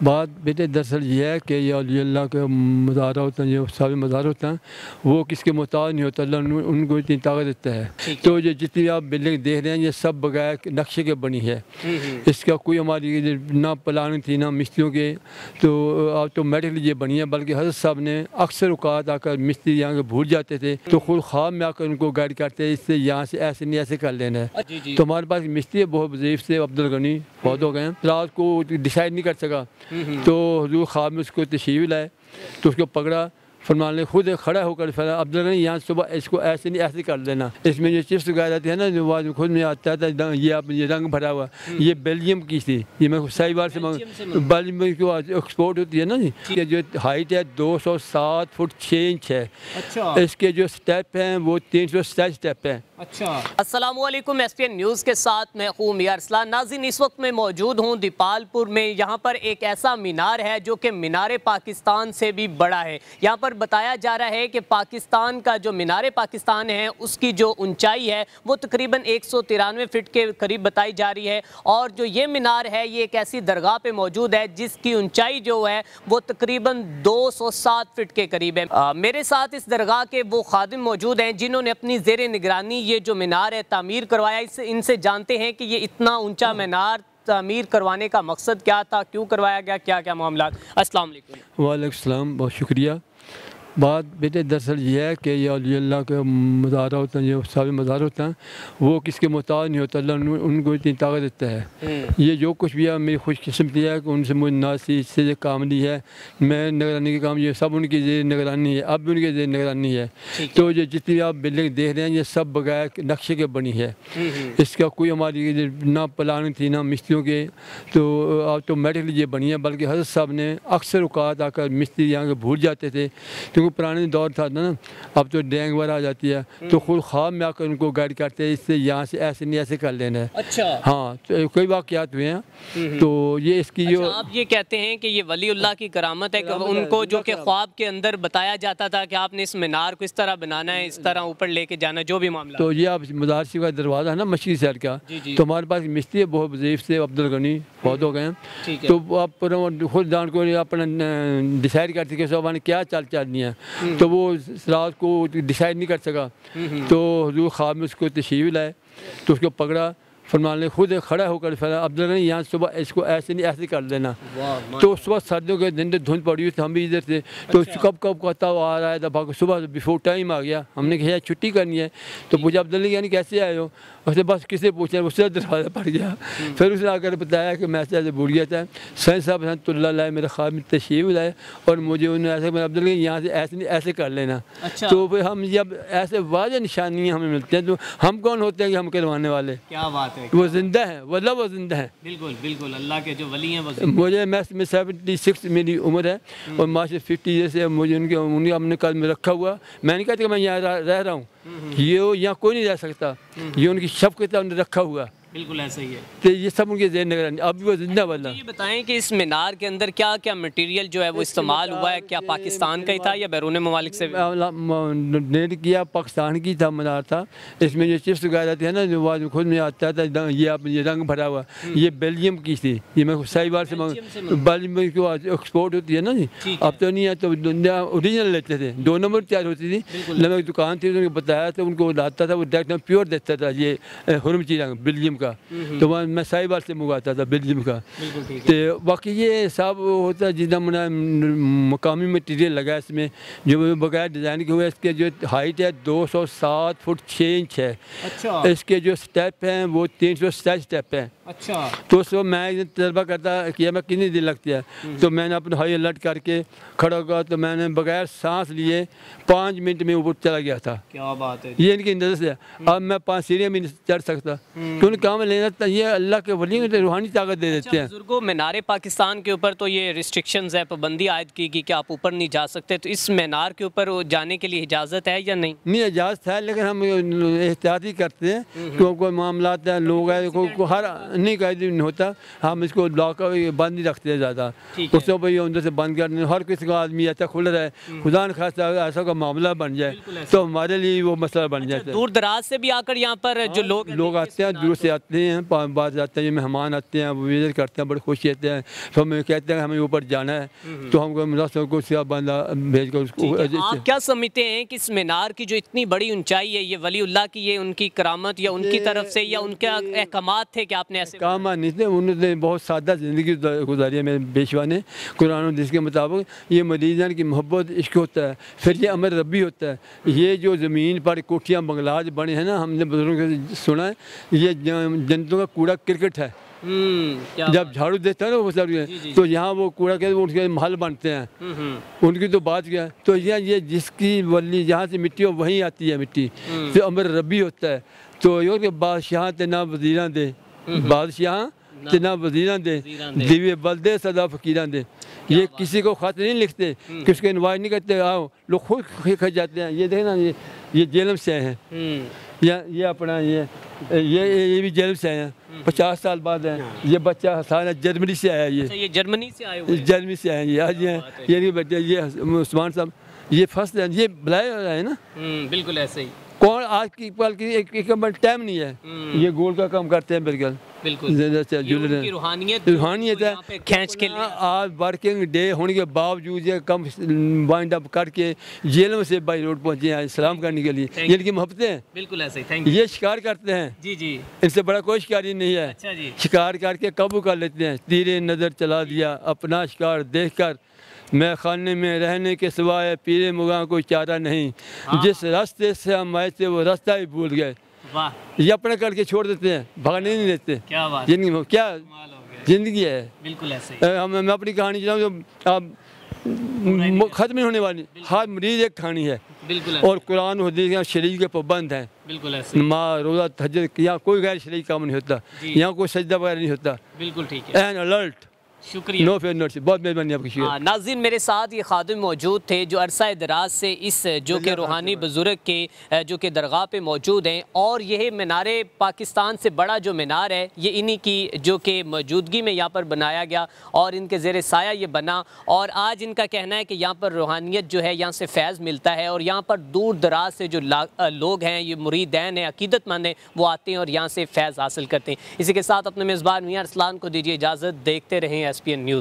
बात बेटे दरअसल ये है कि ये अली अल्लाह के मज़ारा होते हैं जो सारे मज़ार होते हैं वो किसके मोहताज नहीं होता अल्लाह उनको इतनी ताकत देता है। तो ये जितनी आप बिल्डिंग देख रहे हैं ये सब बगैर नक्शे के बनी है। इसका कोई हमारी ना प्लानिंग थी ना मिस्त्रियों के। तो ऑटोमेटिकली ये बनी है बल्कि हज़रत साहब ने अक्सर औकात आकर मिस्त्री यहाँ के भूल जाते थे। तो खुद ख्वाब में आकर उनको गाइड करते इससे यहाँ से ऐसे नहीं ऐसे कर लेना है। जी तो हमारे पास मिस्त्री बहुत वजीफ से अब्दुल गनी बहुत हो गए हैं। रात को डिसाइड नहीं कर सका। तो हजूर ख्वाब में उसको तशीव लाए तो उसको पकड़ा। फरमान ने खुद खड़ा होकर फैला अब्दुल गनी यहाँ सुबह इसको ऐसे नहीं ऐसे कर देना। इसमें जो चिप्स उगाई जाती है ना जो बाद खुद में आता था ये आप ये रंग भरा हुआ ये बेल्जियम की थी। ये मैं सही बार से बेल्जियम में जो एक्सपोर्ट होती है ना जी ये जो हाइट है दो सौ सात फुट छः इंच है। अच्छा। इसके जो स्टेप हैं वो तीन सौ स्टेप हैं। अच्छा। अस्सलाम वालेकुम एसपीएन न्यूज़ के साथ मैं नाजिन इस वक्त मैं मौजूद हूँ दीपालपुर में। यहाँ पर एक ऐसा मीनार है जो कि मीनार पाकिस्तान से भी बड़ा है। यहाँ पर बताया जा रहा है कि पाकिस्तान का जो मीनार पाकिस्तान है उसकी जो ऊंचाई है वो तकरीबन एक सौ तिरानवे फिट के करीब बताई जा रही है। और जो ये मीनार है ये एक ऐसी दरगाह पे मौजूद है जिसकी ऊंचाई जो है वो तकरीबन 207 फिट के करीब है। आ, मेरे साथ इस दरगाह के वो खादिम मौजूद हैं जिन्होंने अपनी जेर निगरानी ये जो मीनार है, तामीर करवाया। इससे इनसे जानते हैं कि ये इतना ऊँचा मीनार, तामीर करवाने का मकसद क्या था, क्यों करवाया गया क्या क्या मामला? अस्सलाम वालेकुम। वालेकुम बहुत शुक्रिया। बात बेटे दरअसल ये है कि अल्लाह के मज़ारा होते हैं जो सारे मज़ार होते हैं वो किसके मोहताज नहीं होता अल्लाह उन- उनको इतनी ताकत देता है। ये जो कुछ भी है मेरी खुशकिस्मती है कि उनसे मुझे नासी इससे जो काम ली है मैं निगरानी के काम ये सब उनकी जे निगरानी है अब भी उनकी जे निगरानी है। तो ये जितनी आप बिल्डिंग देख रहे हैं ये सब बगैर नक्शे के बनी है। इसका कोई हमारी ना प्लानिंग थी ना मिस्त्रियों के तो ऑटोमेटिकली ये बनी है बल्कि हज़रत साहब ने अक्सर औकात आकर मिस्त्री यहाँ के भूल जाते थे क्योंकि पुराने दौर था ना अब तो डैंग वगैरह आ जाती है तो खुद ख्वाब में आकर उनको गाइड करते हैं इससे यहाँ से ऐसे नहीं ऐसे कर लेना है। अच्छा। हाँ तो कई वाक़ात हुए हैं। तो ये इसकी जो अच्छा, आप ये कहते हैं कि ये वली अल्लाह की करामत है कि उनको जो कि ख्वाब के अंदर बताया जाता था कि आपने इस मीनार को इस तरह बनाना है इस तरह ऊपर लेके जाना है, जो भी मामला। तो ये आप मदार शरीफ का दरवाज़ा है ना मछली शहर का। तो हमारे पास मिस्त्री है बहुत वजीफ से अब्दुल गनी बहुत हो। गए हैं। तो आप खुद जान को अपना डिसाइड करते कि सब क्या चाल चलनी है। तो वो रात को डिसाइड नहीं कर सका। तो हजूर ख्वाब में उसको तशीव लाए तो उसको पकड़ा। फरमान ने खुद खड़ा होकर फैला अब्दुल गनी यहाँ सुबह इसको ऐसे नहीं ऐसे कर देना। तो सुबह सर्दियों के दिन धुंध पड़ी हुई थी हम भी इधर थे। तो कब कब कहता हुआ आ रहा है दफ़ा को सुबह बिफोर टाइम आ गया। हमने कहा यार छुट्टी करनी है। तो पूछा अब्दुल यानी कैसे आए हो? उसने बस किसे पूछा उससे दरवाज़ा पड़ गया। फिर उसने आकर बताया कि मैं ऐसे भूल गया था। सैन साहब हसनतुल्ला लाए मेरे ख्वाब में तशीफ लाए और मुझे उन्होंने ऐसे मैं अब्दुल यहाँ से ऐसे नहीं ऐसे कर लेना। अच्छा। तो फिर हम जब ऐसे वाज निशानियाँ हमें मिलती हैं तो हम कौन होते हैं कि हम करवाने वाले? क्या बात है। वो ज़िंदा है वल्ला वो ज़िंदा है। बिल्कुल बिल्कुल अल्लाह के जो वली हैं वो मुझे मैं मैं सेवेंटी सिक्स मेरी उम्र है और माँ से फिफ्टी ईयर से मुझे उनके उनके अपने कल में रखा हुआ। मैं नहीं कहता कि मैं यहाँ रह, रह हूँ। ये यहाँ कोई नहीं रह सकता। ये उनकी शब के उन्होंने रखा हुआ। बिल्कुल ऐसा ही है। तो ये सब उनके जहन निगरानी अब वो ज़िंदा वाला ये बताएँ कि इस मीनार के अंदर क्या क्या मटेरियल जो है वो इस्तेमाल हुआ है? क्या पाकिस्तान का ही था या बैरून ममालिक से? नेट किया पाकिस्तान की था मीनार था। इसमें जो चिप्स उगाई जाती है ना जो खुद में आता था ये आप ये रंग भरा हुआ। ये बेल्जियम की थी। ये मैं सही बार से बेल्जियम जो एक्सपोर्ट होती है ना जी? अब तो नहीं है तो दुनिया ओरिजिनल लेते थे। दो नंबर तैयार होती थी। एक दुकान थी उन्होंने बताया था उनको लाता था वो डायरेक्ट प्योर देता था ये हुरम चीज़ बेल्जियम का। तो वहाँ मैं सही बार से मंगवाता था बेल्जियम का। तो बाकी ये सब होता है जितना मैंने मकामी मटीरियल लगा है इसमें जो बगैर डिज़ाइन के हुए इसके जो हाइट है 207 फुट 6 इंच है। अच्छा। इसके जो स्टेप हैं वो तीन सौ स्टेप हैं। अच्छा। तो उस वक्त मैं तजर्बा करता किया मैं कितनी दिन लगती है? तो मैंने अपना हाई अलर्ट करके खड़ा होगा तो मैंने बगैर सांस लिए पाँच मिनट में ऊपर चला गया था। क्या बात है ये इनकी नज़र से अब मैं पाँच सीढ़ियाँ भी नहीं चढ़ सकता। तो उन्हें काम लेना था ये अल्लाह के वली को रूहानी ताकत दे देते हैं। बुजुर्गो मीनार पाकिस्तान के ऊपर तो ये रिस्ट्रिक्शन है पाबंदी आयद की कि आप ऊपर नहीं जा सकते? तो इस मीनार के ऊपर जाने के लिए इजाज़त है या नहीं? नहीं इजाज़त है लेकिन हम एहतियात ही। करते हैं क्योंकि मामला है लोग हैं। को, को हर नहीं होता। हम इसको लॉक बंद नहीं रखते ज़्यादा। है। उसको भाई अंदर से बंद कर हर किसी का आदमी ऐसा खुल रहा है खुदा न खासा ऐसा का मामला बन जाए तो हमारे लिए वो मसला बन जाता है। दूर दराज से भी आकर यहाँ पर जो लोग लोग आते हैं दूर से आते हैं बाहर जाते हैं मेहमान आते हैं वो विज़िट करते हैं बड़े खुश रहते हैं। तो हमें कहते हैं हमें ऊपर जाना है तो हमको मुलासर को सिया बंदा भेज कर उसको आप क्या समझते हैं कि इस मीनार की जो इतनी बड़ी ऊंचाई है ये वली की ये उनकी करामत या उनकी तरफ़ से या उनके अहकाम थे कि आपने काम नहीं उन्होंने बहुत सादा ज़िंदगी गुजार- है मेरे पेशवा ने कुरान हदीस के मुताबिक ये मरीजन की मोहब्बत इश्क होता है फिर ये अमर रबी होता है। ये जो ज़मीन पर कोठियाँ बंगलाज बने हैं ना हमने बुज़ुर्गों से सुना है ये जनतों का कूड़ा क्रिकेट है। हम्म जब झाड़ू देता है ना वो सब तो यहाँ वो कूड़ा के उनके महल बनते हैं। हम्म, हम्म, उनकी तो बात क्या है तो यह ये जिसकी वली जहाँ से मिट्टी हो वहीं आती है मिट्टी। तो अमर रबी होता है। तो यो बादशाह ते ना वजीरां दे बादशाह ते ना वजीरां दे वज़ीरां दे। सदा फकीरां दे। ये किसी को खत नहीं लिखते किसको इनवाइट नहीं करते आओ लोग खुद खच जाते हैं। ये देखना ये ये जेलम से आए हैं। हम्म, या ये अपना ये ये ये भी जेलम से आए हैं। पचास साल बाद है। ये बच्चा हसान है जर्मनी से आया ये। अच्छा ये जर्मनी से आए जर्मनी से आए ये आज ये ये बच्चे ये उस्मान साहब ये फ़र्स्ट है ये हुए हैं ना। हम्म, बिल्कुल ऐसे ही। कौन आज की पल की एक एक टाइम नहीं है। हम्म। ये गोल का काम करते हैं बिल्कुल। बिल्कुल। रूहानियत रूहानियत है। खींच के आज वर्किंग डे होने के बावजूद ये कम वाइंड अप करके जेलों से बाई रोड पहुँचे हैं सलाम करने के लिए। ये इनकी मोहब्बतें हैं। बिल्कुल ऐसे थैंक यू ये शिकार करते हैं। जी जी। इनसे बड़ा कोई शिकारी नहीं है। अच्छा जी। शिकार करके काबू कर लेते हैं। तीरे नज़र चला दिया। अपना शिकार देखकर मैं खाने में रहने के सिवाय पीरे मुगा कोई चारा नहीं। जिस रास्ते से हम आए थे वो रास्ता ही भूल गए। ये अपने करके छोड़ देते हैं भागने नहीं देते। क्या बात ज़िंदगी में क्या हो ज़िंदगी है। बिल्कुल ऐसे ही। हम मैं अपनी कहानी चलाऊँ तो आप खत्म नहीं होने वाली। हर मरीज़ एक कहानी है। बिल्कुल और कुरान हदीस शरीर के पाबंद हैं। बिल्कुल ऐसे। रोज़ा तहज्जुद यहाँ कोई गैर शरीर काम नहीं होता। यहाँ कोई सजदा वगैरह नहीं होता। बिल्कुल ठीक है। An alert. शुक्रिया। नो फेयर नोट बहुत मेहरबानी आपकी शुक्रिया। हाँ, नाज़रीन मेरे साथ ये खादिम मौजूद थे जो अरसा दराज से इस जो कि रूहानी बुज़ुर्ग के जो कि दरगाह पे मौजूद हैं और यह मीनार पाकिस्तान से बड़ा जो मीनार है ये इन्हीं की जो कि मौजूदगी में यहाँ पर बनाया गया और इनके ज़ेर साया ये बना और आज इनका कहना है कि यहाँ पर रूहानियत जो है यहाँ से फैज़ मिलता है और यहाँ पर दूर दराज से जो लोग हैं ये मुरीदैन हैं अकीदतमंद हैं वो आते हैं और यहाँ से फैज़ हासिल करते हैं। इसी के साथ अपने मेज़बान मियाँ अरसलान को दीजिए इजाज़त देखते रहें एस पी एन न्यूज़